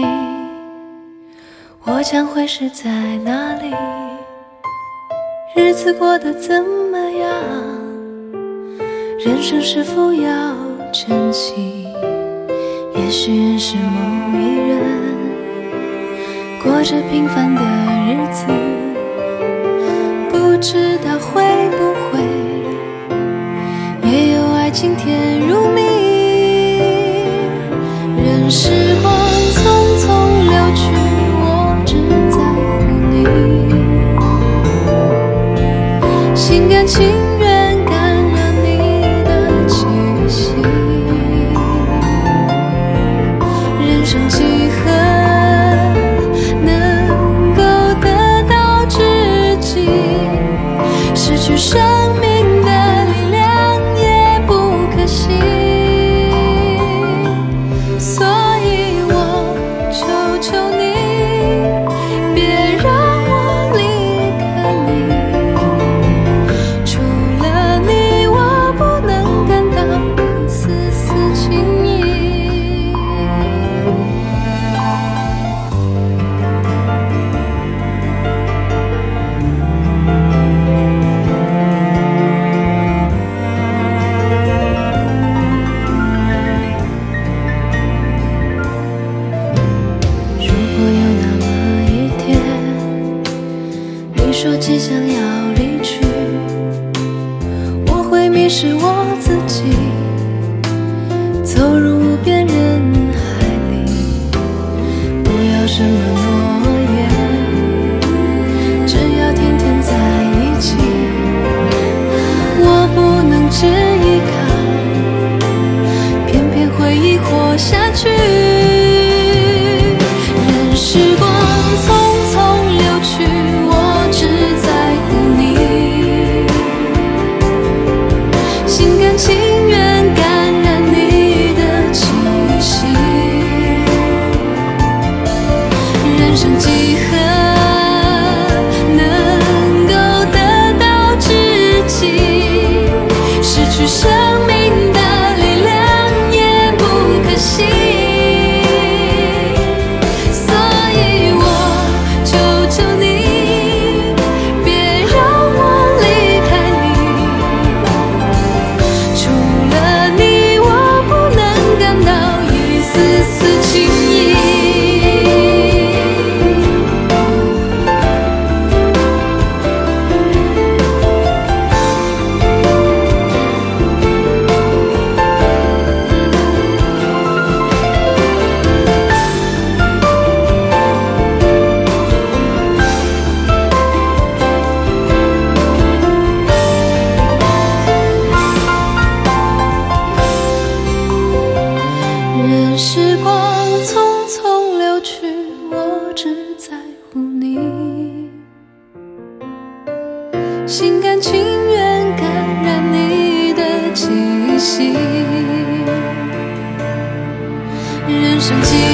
你，我将会是在哪里？日子过得怎么样？人生是否要珍惜？也许认识某一人，过着平凡的日子，不知道会不会也有爱情甜如蜜。任时心甘情愿感染你的气息。人生迷失我自己，走入无边人海里。不要什么诺言，只要天天在一起。我不能只依靠，偏偏回忆活下去。只剩息。人生几何